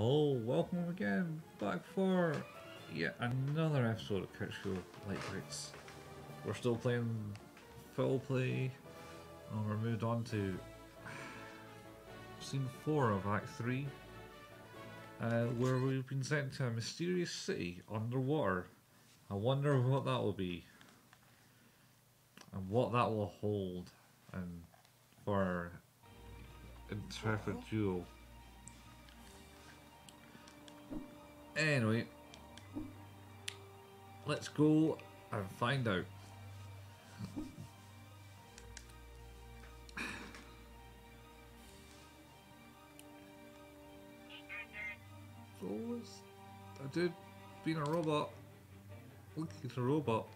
Hello, welcome again, back for yet another episode of Couch Show Lightweights. We're still playing Foul Play, and we're moved on to scene 4 of Act 3, uh, where we've been sent to a mysterious city underwater. I wonder what that will be, and what that will hold, and for intrepid duo. Anyway, let's go and find out. Always a dude being a robot. Look, he's a robot.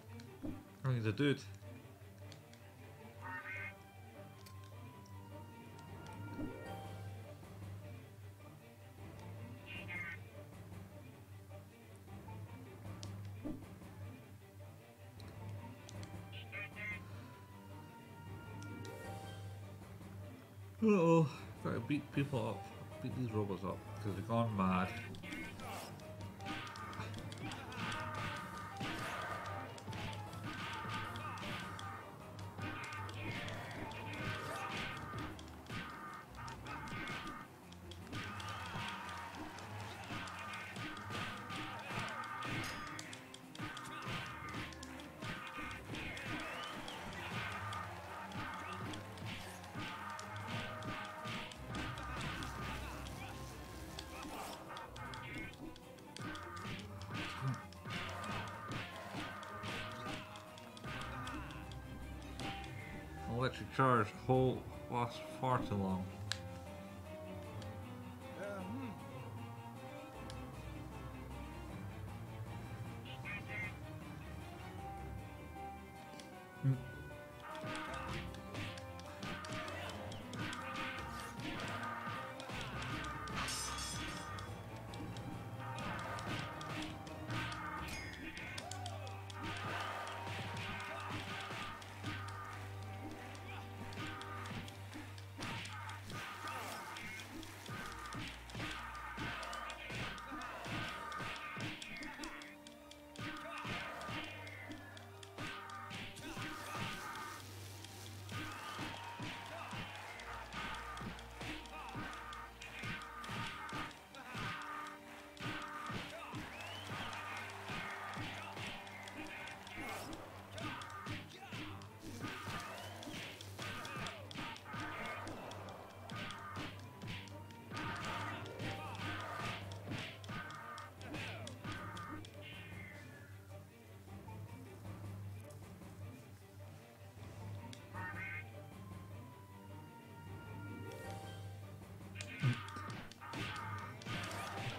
Oh, he's a dude. These robots up because they've gone mad. Electric charge hold lasts far too long. Hmm.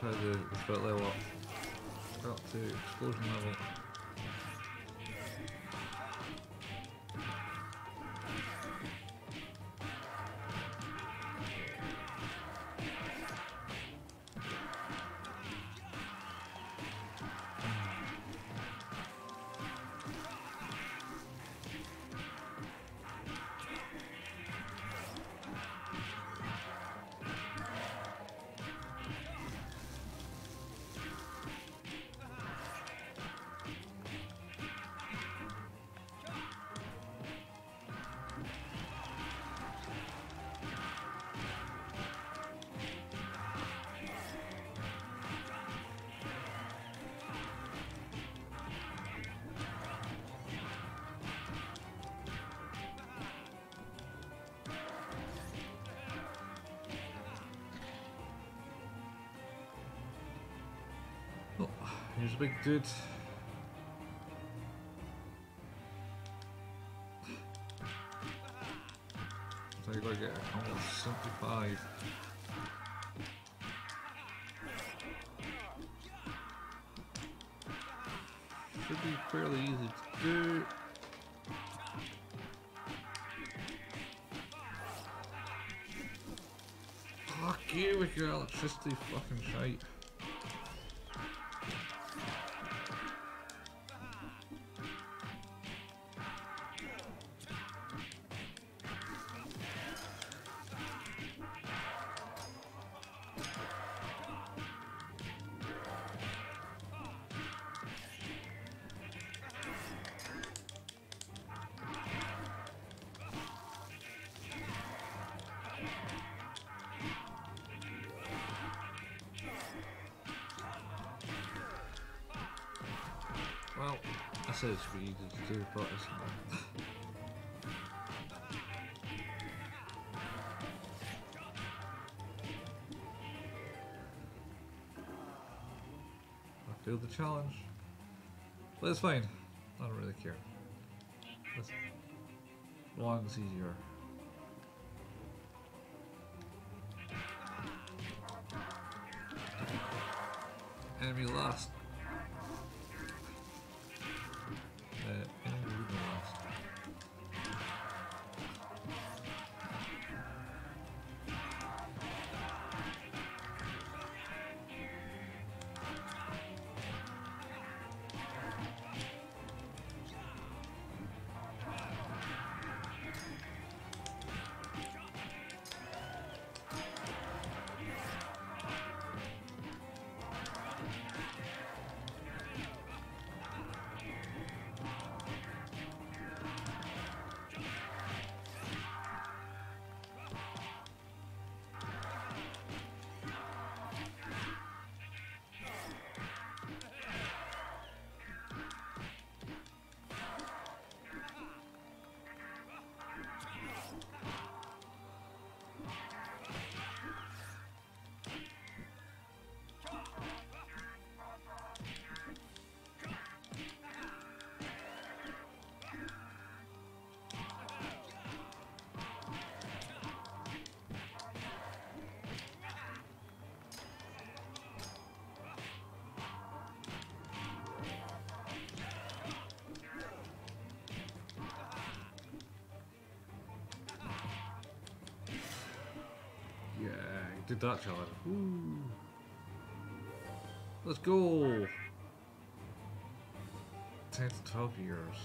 Try to the split level up. Got to explosion level. Oh, here's a big dude. So you gotta get almost 75. Should be fairly easy to do. Fuck you with your electricity fucking shite. To do. I failed the challenge. But it's fine. I don't really care. As long as easier. Enemy lost. Did that challenge. Woo. Let's go! 10 to 12 years.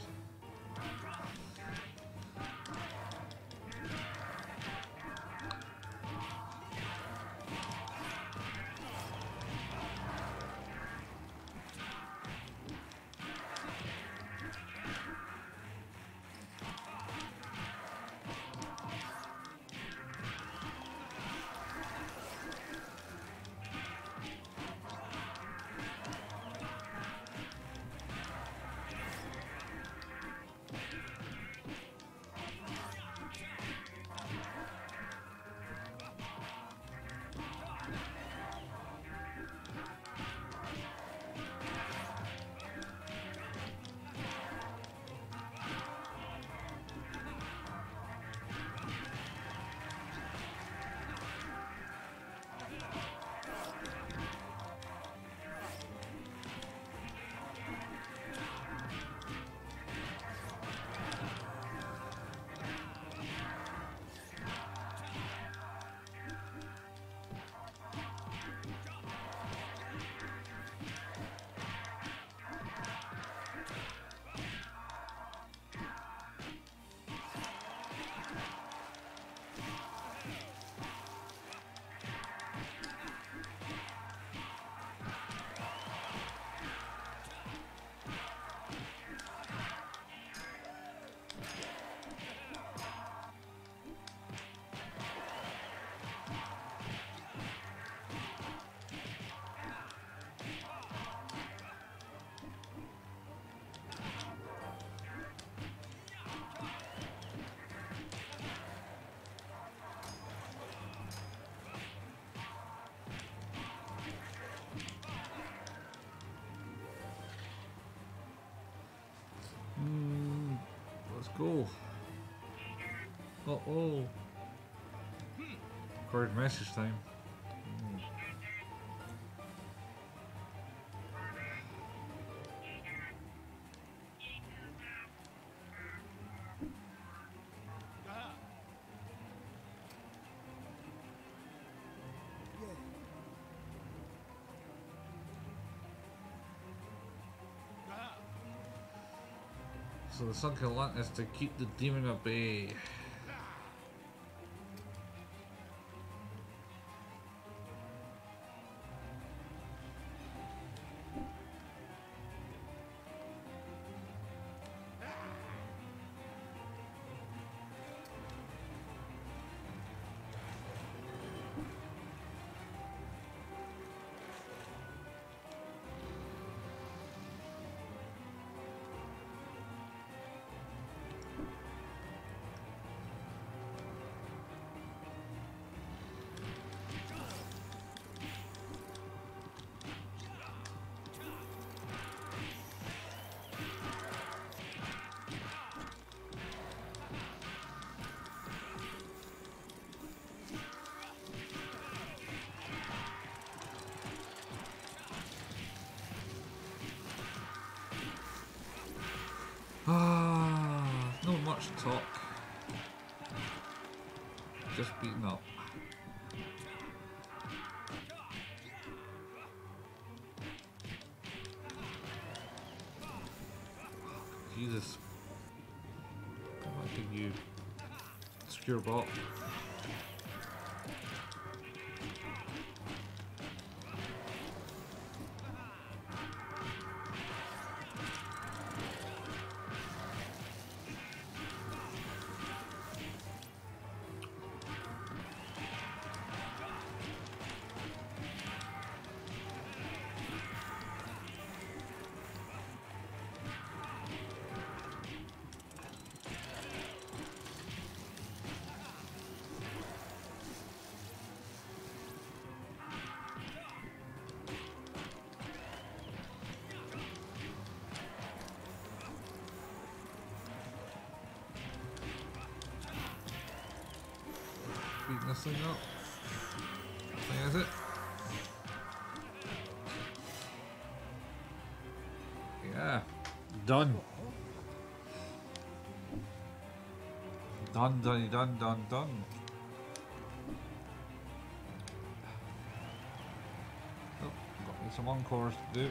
Go. Uh oh. Recorded message time. So the sunken lamp is to keep the demon at bay. Talk. Just beating up. Jesus. I think you secure bot. Beating this thing up. There's it. Yeah. Done. Done, done, done, done, done. Oh, got me some encores to do.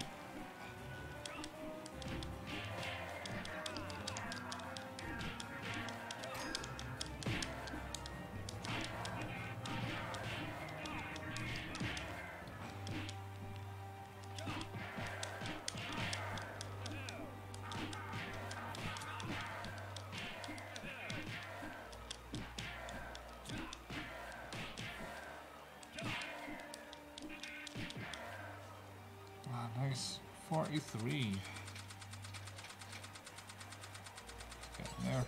Ah, nice. 43. Getting there.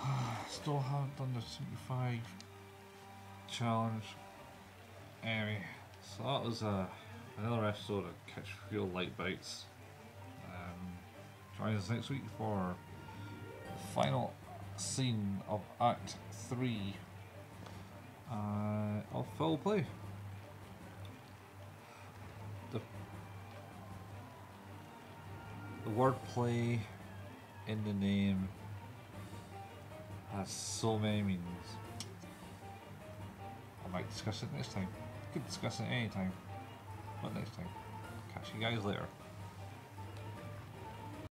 Still haven't done the 75 challenge. Anyway, so that was uh, another episode of Couch Fuel Lyte Bytes. Um, join us next week for the final scene of Act 3 uh, of Foul Play. The the wordplay in the name has so many meanings. I might discuss it next time. Could discuss it any time. But next time. Catch you guys later.